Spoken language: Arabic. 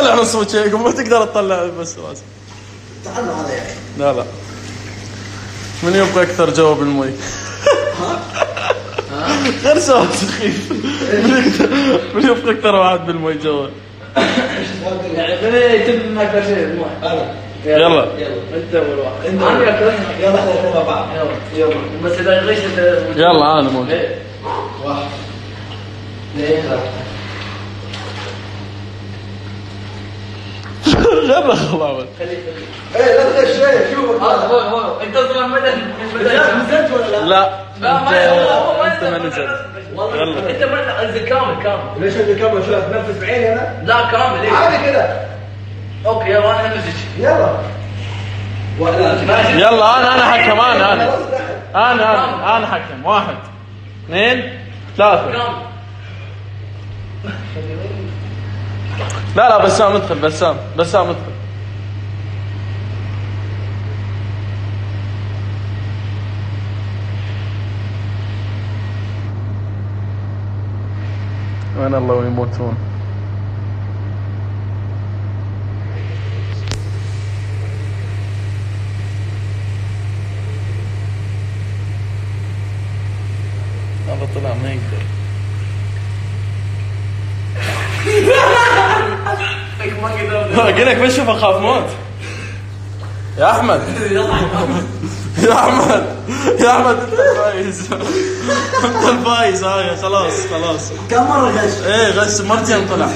تطلع نص وجهك وما تقدر تطلع بس راسك تعال هذا يا أخي. لا لا. من يبغى أكثر جواب المي غير سؤال سخيف. من من يبغى أكثر واحد بالمي جوا يعني خليه يتم أكثر شيء أنا يلا. يلا. أنت أول واحد. أنا يلا إحنا الاثنين بعض يلا يلا. بس إذا يغش انت يلا أنا موجود. إيه. واحد. اثنين ثلاثة. غير خلاص. إيه لا تغش شيء شوف هو أنت أصلا مدى نزلت ولا لا؟ لا لا ما هو هو أنت ما ما نزل والله. يلا. أنت ما انزل كامل كامل. ليش عندي كاميرا شو اتنفس بعيني أنا؟ لا كامل إيه. عادي كذا. أوكي يلا أنا امسك يلا. يلا أنا أنا حكم أنا أنا. أنا أنا أنا حكم. واحد. اثنين. ثلاثة. كامل. لا لا بسام ادخل بسام بسام ادخل. وين الله ويموتون؟ هذا طلع ما يقدر. قلت لك بشوف أخاف موت. يا أحمد. يا أحمد. يا أحمد أنت الفايز أنت الفايز هاي خلاص خلاص. كم مرة غش؟ إيه غش مرتين طلع.